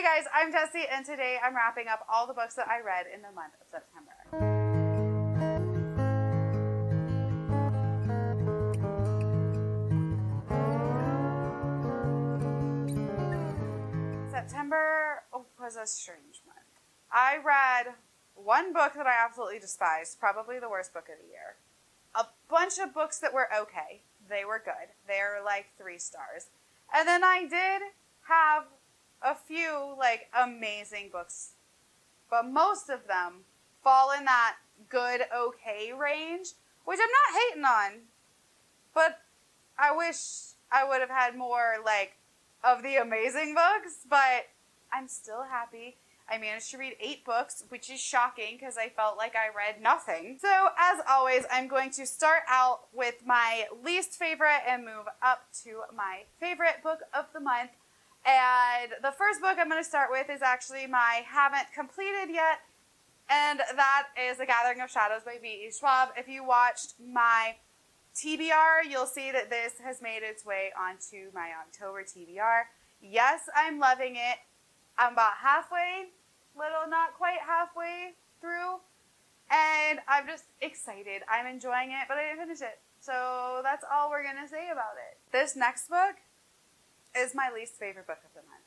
Hey guys, I'm Jessie, and today I'm wrapping up all the books that I read in the month of September. September was a strange month. I read one book that I absolutely despised, probably the worst book of the year. A bunch of books that were okay. They were good. They're like three stars. And then I did have a few like amazing books, but most of them fall in that good, okay range, which I'm not hating on, but I wish I would have had more like of the amazing books, but I'm still happy. I managed to read eight books, which is shocking because I felt like I read nothing. So, as always, I'm going to start out with my least favorite and move up to my favorite book of the month. And the first book I'm going to start with is actually my haven't completed yet, and that is The Gathering of Shadows by V.E. Schwab. If you watched my TBR, you'll see that this has made its way onto my October TBR. Yes, I'm loving it. I'm about halfway, little not quite halfway through, and I'm just excited. I'm enjoying it, but I didn't finish it. So that's all we're going to say about it. This next book is my least favorite book of the month,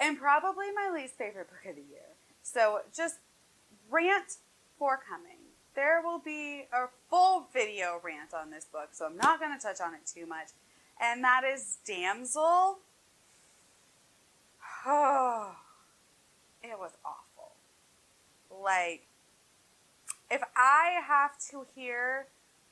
and probably my least favorite book of the year. So just rant for coming. There will be a full video rant on this book, so I'm not going to touch on it too much. And that is Damsel. Oh, it was awful. Like, if I have to hear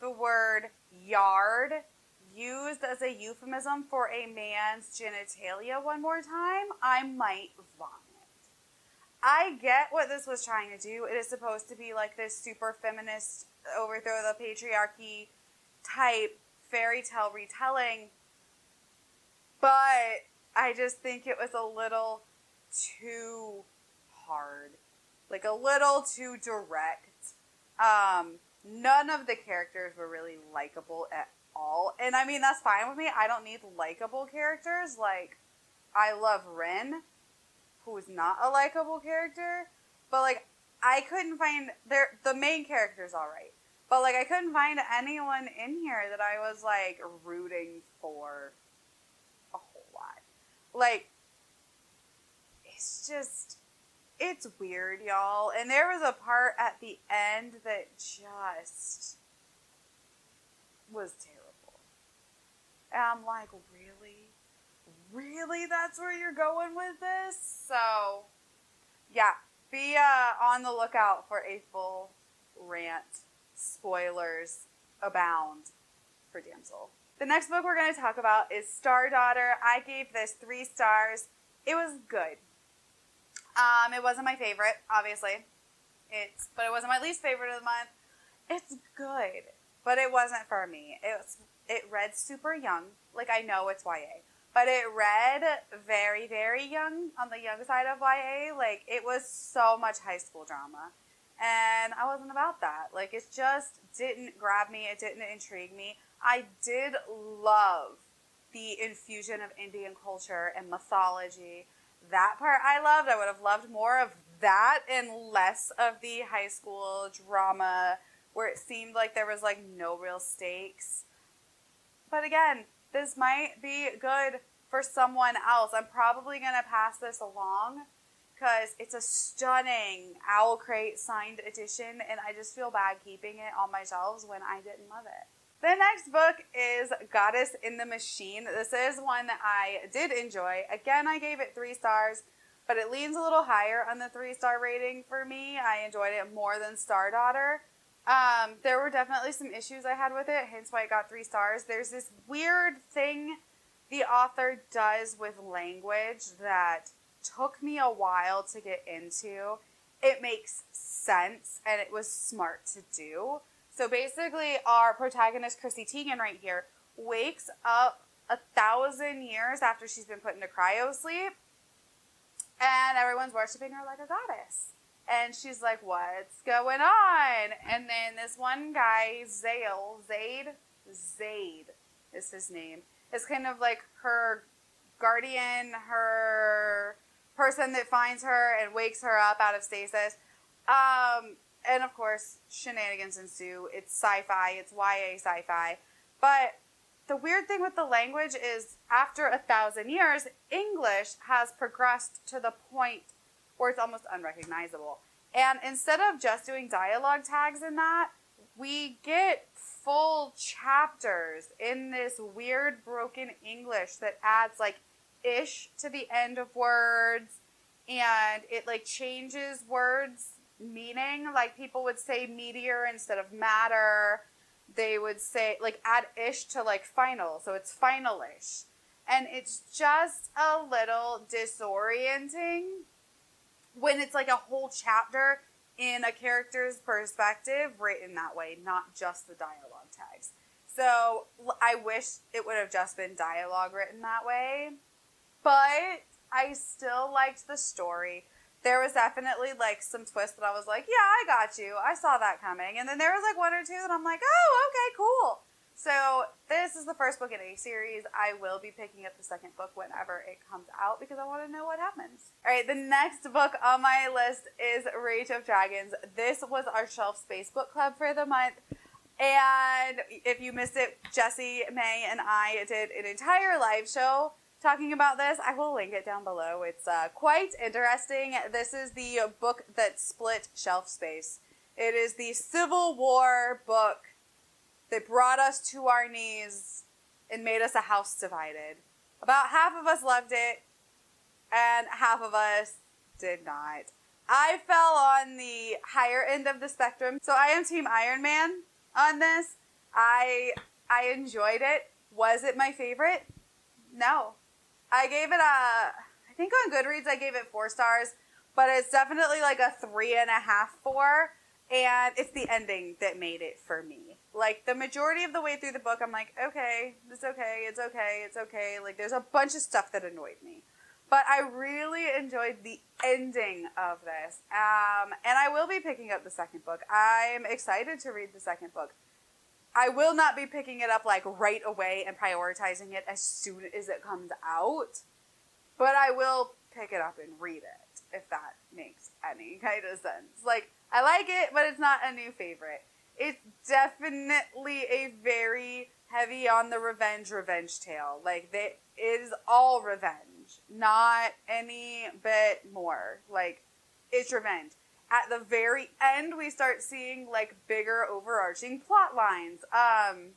the word yard used as a euphemism for a man's genitalia one more time, I might vomit. I get what this was trying to do. It is supposed to be like this super feminist, overthrow the patriarchy type fairy tale retelling, but I just think it was a little too hard, like a little too direct. Um, none of the characters were really likable at all. And I mean, that's fine with me. I don't need likable characters. Like, I love Ren, who is not a likable character, but like, I couldn't find there. The main character's all right, but like, I couldn't find anyone in here that I was like rooting for a whole lot. Like, it's just. It's weird, y'all. And there was a part at the end that just was terrible. And I'm like, really? Really? That's where you're going with this? So, yeah, be uh, on the lookout for a full rant. Spoilers abound for Damsel. The next book we're going to talk about is Star Daughter. I gave this three stars. It was good. Um, it wasn't my favorite, obviously. It's, but it wasn't my least favorite of the month. It's good, but it wasn't for me. It was it read super young. Like I know it's YA, but it read very, very young on the young side of YA. Like it was so much high school drama. And I wasn't about that. Like it just didn't grab me. It didn't intrigue me. I did love the infusion of Indian culture and mythology. That part I loved. I would have loved more of that and less of the high school drama where it seemed like there was like no real stakes. But again, this might be good for someone else. I'm probably going to pass this along because it's a stunning OwlCrate signed edition, and I just feel bad keeping it on my shelves when I didn't love it. The next book is Goddess in the Machine. This is one that I did enjoy. Again, I gave it three stars, but it leans a little higher on the three star rating for me. I enjoyed it more than Star Daughter. Um, there were definitely some issues I had with it, hence why it got three stars. There's this weird thing the author does with language that took me a while to get into. It makes sense and it was smart to do. So basically, our protagonist, Chrissy Teigen, right here, wakes up a thousand years after she's been put into cryo sleep, and everyone's worshiping her like a goddess. And she's like, what's going on? And then this one guy, Zale, Zaid, Zaid is his name, is kind of like her guardian, her person that finds her and wakes her up out of stasis. Um, and of course, shenanigans ensue. It's sci-fi. It's YA sci-fi. But the weird thing with the language is, after a thousand years, English has progressed to the point where it's almost unrecognizable. And instead of just doing dialogue tags in that, we get full chapters in this weird broken English that adds like ish to the end of words and it like changes words meaning. Like people would say meteor instead of matter. They would say like add ish to like final, so it's finalish. And it's just a little disorienting when it's like a whole chapter in a character's perspective written that way, not just the dialogue tags. So I wish it would have just been dialogue written that way, but I still liked the story. There was definitely like some twist that I was like, yeah, I got you. I saw that coming. And then there was like one or two that I'm like, oh, okay, cool. So this is the first book in a series. I will be picking up the second book whenever it comes out because I want to know what happens. All right, the next book on my list is Rage of Dragons. This was our shelf space book club for the month. And if you missed it, Jesse, May, and I did an entire live show talking about this. I will link it down below. It's uh, quite interesting. This is the book that split shelf space. It is the Civil War book that brought us to our knees and made us a house divided. About half of us loved it, and half of us did not. I fell on the higher end of the spectrum, so I am Team Iron Man on this. I I enjoyed it. Was it my favorite? No. I gave it a I think on Goodreads I gave it four stars, but it's definitely like a three and a half four, and it's the ending that made it for me. Like the majority of the way through the book, I'm like, okay, it's okay, it's okay, it's okay. Like there's a bunch of stuff that annoyed me. But I really enjoyed the ending of this. Um, and I will be picking up the second book. I'm excited to read the second book. I will not be picking it up like right away and prioritizing it as soon as it comes out. But I will pick it up and read it, if that makes any kind of sense. Like, I like it, but it's not a new favorite it's definitely a very heavy on the revenge revenge tale. Like it is all revenge, not any bit more. Like it's revenge. At the very end, we start seeing like bigger overarching plot lines. Um,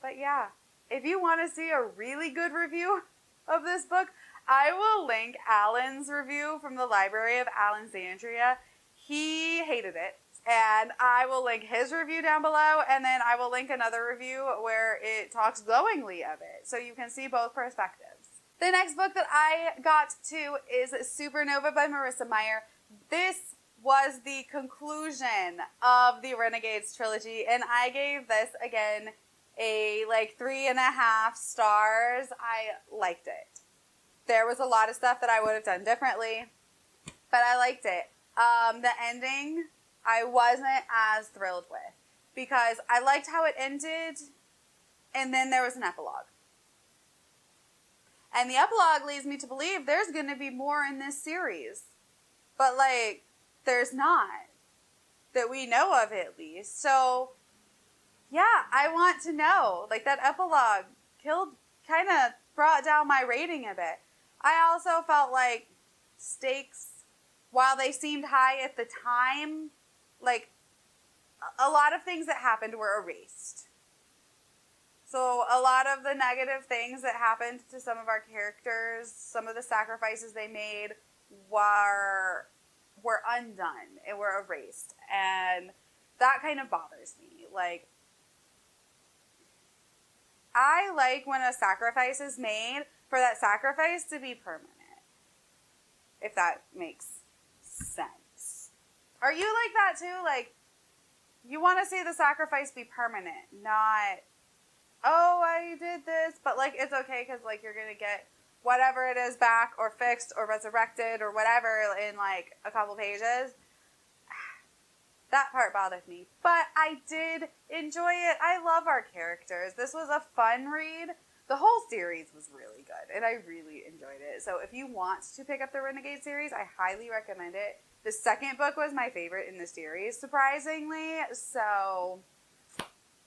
but yeah, if you want to see a really good review of this book, I will link Allen's review from the Library of Alexandria. He hated it and I will link his review down below, and then I will link another review where it talks glowingly of it, so you can see both perspectives. The next book that I got to is Supernova by Marissa Meyer. This was the conclusion of the Renegades trilogy, and I gave this again a like three and a half stars. I liked it. There was a lot of stuff that I would have done differently, but I liked it. Um, the ending I wasn't as thrilled with because I liked how it ended and then there was an epilogue. And the epilogue leads me to believe there's going to be more in this series. But like there's not that we know of at least. So yeah, I want to know. Like that epilogue killed kind of brought down my rating a bit. I also felt like stakes while they seemed high at the time like a lot of things that happened were erased. So a lot of the negative things that happened to some of our characters, some of the sacrifices they made were were undone and were erased. And that kind of bothers me. Like I like when a sacrifice is made for that sacrifice to be permanent. If that makes sense. Are you like that too? Like, you want to see the sacrifice be permanent, not, oh, I did this, but like, it's okay because like you're going to get whatever it is back or fixed or resurrected or whatever in like a couple pages. That part bothered me, but I did enjoy it. I love our characters. This was a fun read. The whole series was really good and I really enjoyed it. So if you want to pick up the Renegade series, I highly recommend it. The second book was my favorite in the series, surprisingly. So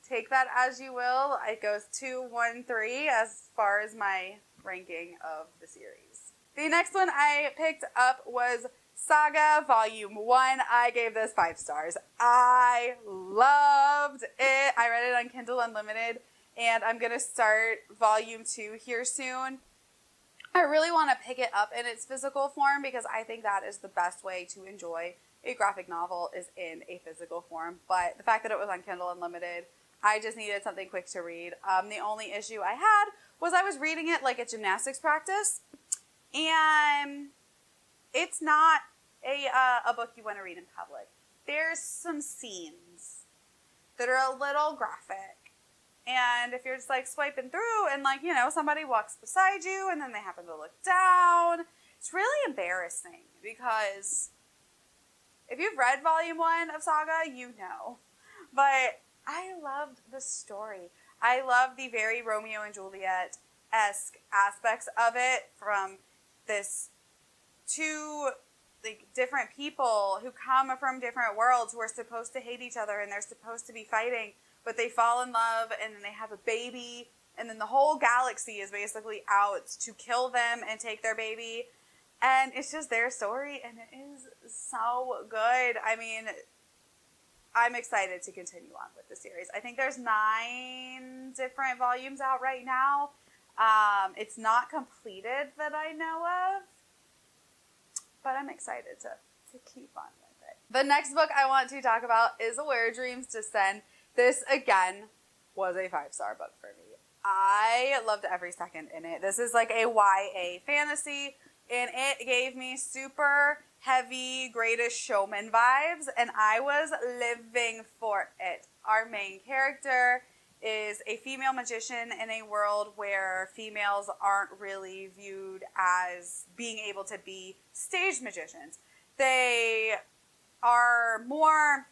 take that as you will. It goes two, one, three as far as my ranking of the series. The next one I picked up was Saga Volume 1. I gave this five stars. I loved it. I read it on Kindle Unlimited and I'm going to start volume two here soon. I really want to pick it up in its physical form because I think that is the best way to enjoy a graphic novel is in a physical form. But the fact that it was on Kindle Unlimited, I just needed something quick to read. Um, the only issue I had was I was reading it like a gymnastics practice, and it's not a uh, a book you want to read in public. There's some scenes that are a little graphic and if you're just like swiping through and like, you know, somebody walks beside you and then they happen to look down, it's really embarrassing because if you've read volume one of Saga, you know. But I loved the story. I love the very Romeo and Juliet esque aspects of it from this two like different people who come from different worlds who are supposed to hate each other and they're supposed to be fighting but they fall in love and then they have a baby and then the whole galaxy is basically out to kill them and take their baby. And it's just their story and it is so good. I mean i'm excited to continue on with the series. I think there's nine different volumes out right now. Um, it's not completed that i know of but i'm excited to, to keep on with it. The next book i want to talk about is where dreams descend this again was a five star book for me. I loved every second in it. This is like a YA fantasy, and it gave me super heavy greatest showman vibes, and I was living for it. Our main character is a female magician in a world where females aren't really viewed as being able to be stage magicians. They are more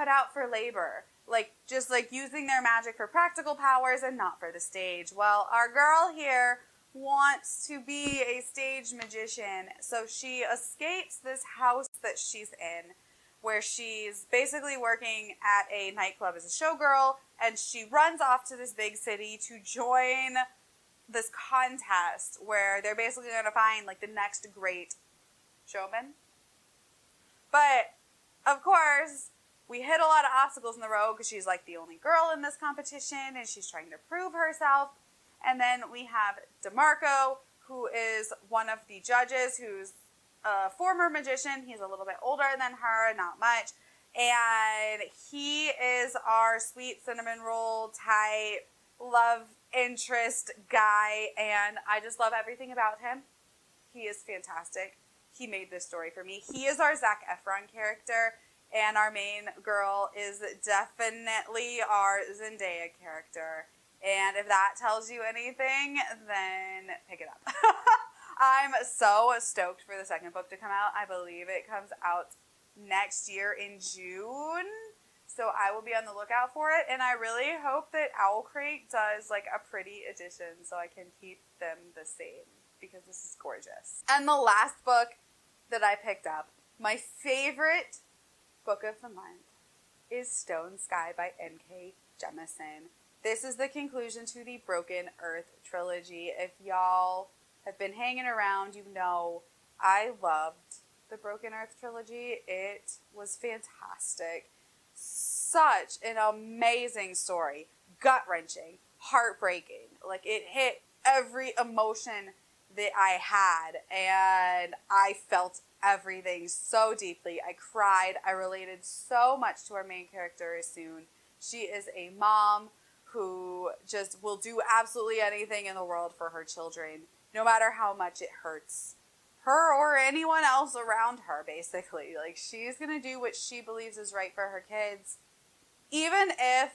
cut out for labor. Like, just like using their magic for practical powers and not for the stage. Well, our girl here wants to be a stage magician, so she escapes this house that she's in, where she's basically working at a nightclub as a showgirl, and she runs off to this big city to join this contest where they're basically going to find like the next great showman. But of course, we hit a lot of obstacles in the road because she's like the only girl in this competition and she's trying to prove herself. And then we have DeMarco, who is one of the judges, who's a former magician. He's a little bit older than her, not much. And he is our sweet cinnamon roll type love interest guy. And I just love everything about him. He is fantastic. He made this story for me. He is our Zac Efron character and our main girl is definitely our Zendaya character. And if that tells you anything, then pick it up. I'm so stoked for the second book to come out. I believe it comes out next year in June. So I will be on the lookout for it. And I really hope that Owl Crate does like a pretty edition so I can keep them the same because this is gorgeous. And the last book that I picked up, my favorite book of the month is Stone Sky by N.K. Jemisin. This is the conclusion to the Broken Earth trilogy. If y'all have been hanging around, you know I loved the Broken Earth trilogy. It was fantastic. Such an amazing story. Gut wrenching, heartbreaking. Like it hit every emotion that I had, and I felt everything so deeply. I cried. I related so much to our main character, Essun. She is a mom who just will do absolutely anything in the world for her children, no matter how much it hurts her or anyone else around her, basically. Like, she's going to do what she believes is right for her kids, even if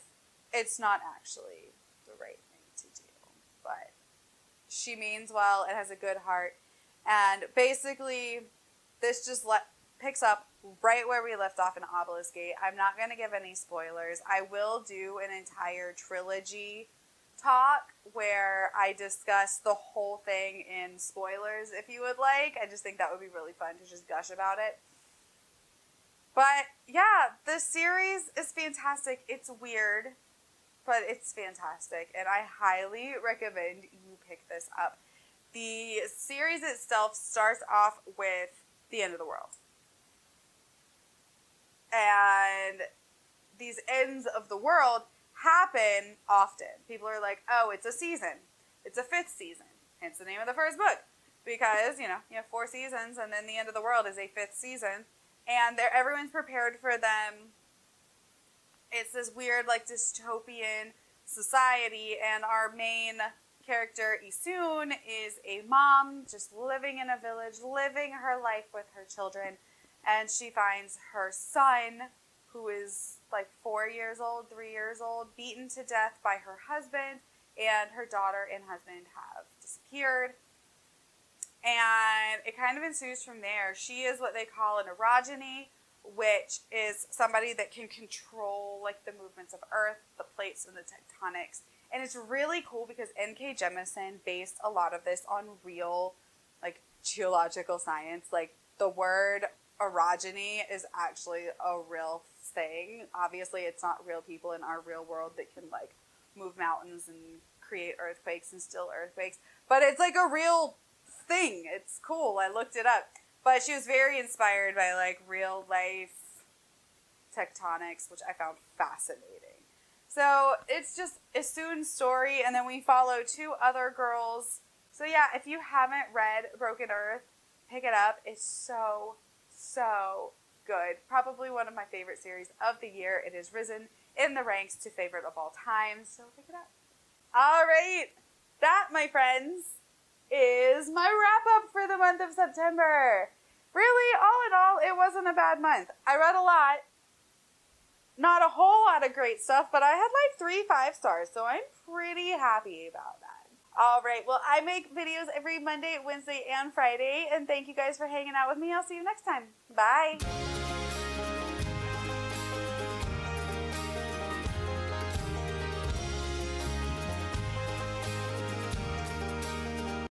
it's not actually the right thing to do. But she means well and has a good heart. And basically, this just let picks up right where we left off in Obelisk Gate. I'm not going to give any spoilers. I will do an entire trilogy talk where I discuss the whole thing in spoilers if you would like. I just think that would be really fun to just gush about it. But yeah, the series is fantastic. It's weird, but it's fantastic, and I highly recommend you pick this up. The series itself starts off with the end of the world. And these ends of the world happen often. People are like, oh, it's a season. It's a fifth season. Hence the name of the first book. Because, you know, you have four seasons and then the end of the world is a fifth season. And they're, everyone's prepared for them. It's this weird, like, dystopian society. And our main character, Essun, is a mom just living in a village, living her life with her children. And she finds her son, who is like four years old, three years old, beaten to death by her husband, and her daughter and husband have disappeared. And it kind of ensues from there. She is what they call an orogeny, which is somebody that can control like the movements of Earth, the plates, and the tectonics. And it's really cool because N.K. Jemisin based a lot of this on real, like geological science. Like the word orogeny is actually a real thing. Obviously, it's not real people in our real world that can like move mountains and create earthquakes and still earthquakes, but it's like a real thing. It's cool. I looked it up. But she was very inspired by like real life tectonics, which I found fascinating. So it's just a soon story, and then we follow two other girls. So yeah, if you haven't read Broken Earth, pick it up. It's so, so good. Probably one of my favorite series of the year. It has risen in the ranks to favorite of all time, so pick it up. All right, that, my friends, is my wrap up for the month of September. Really, all in all, it wasn't a bad month. I read a lot. Not a whole lot of great stuff, but I had like three five stars, so I'm pretty happy about that. All right, well, I make videos every Monday, Wednesday, and Friday, and thank you guys for hanging out with me. I'll see you next time. Bye.